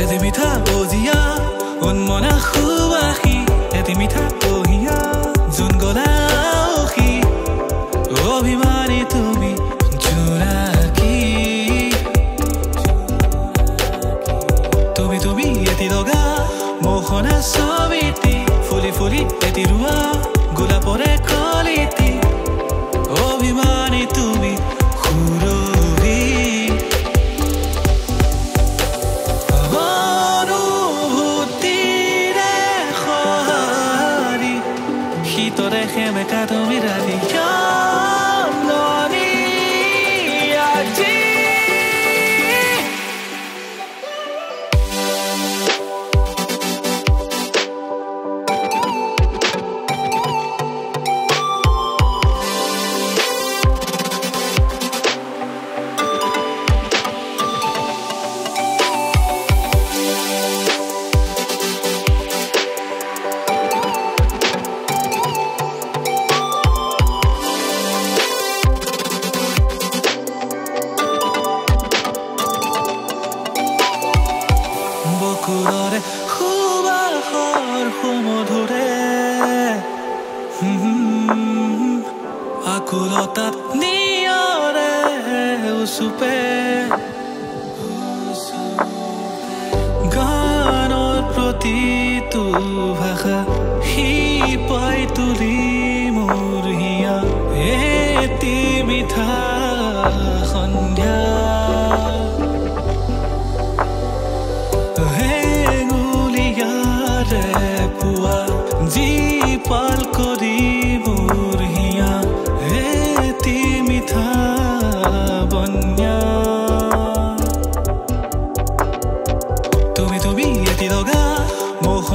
এটি মিঠা বজিয়া উন্মনা সুবাসী এটি মিঠা শীতৰে আকুলতাত নিয়ৰে উচুপে গানৰ প্ৰতিটো ভাষা শিপাই তুলি মোৰ হিয়া এটি মিঠা সন্ধ্যা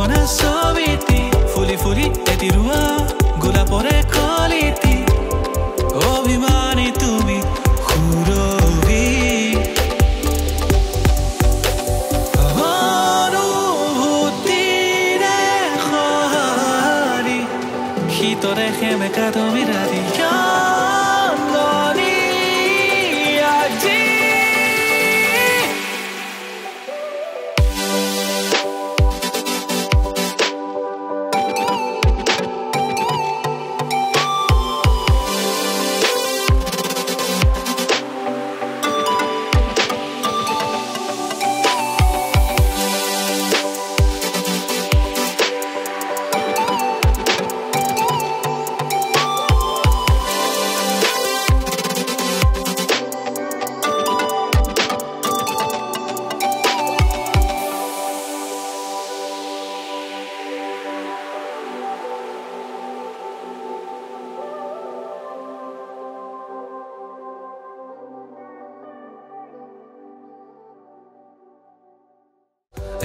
মোহনা ছবিটি ফুলি ফুলি এটি ৰোৱা গোলাপৰে কলিটি অভিমানী তুমি শীতৰে সেমেকা তুমি ৰাতি। আজি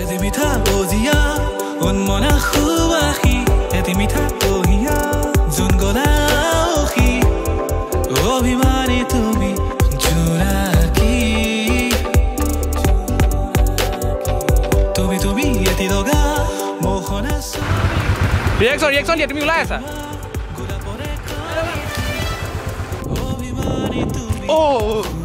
এটি মিঠা বজিয়া উন্মনা সুবাসী এটি মিঠা পহিয়া যোন গলাসী অভিমানী তুমি জোনাকী তুমি তুমি এটি লগা মোহনা ৰিয়েকশ্যন ৰিয়েকশ্যন দিয়া তুমি ওলাই আছা গোলাপৰে অভিমানী অ'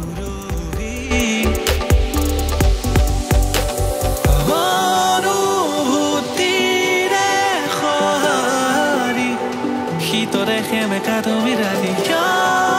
que me cae tu mirada y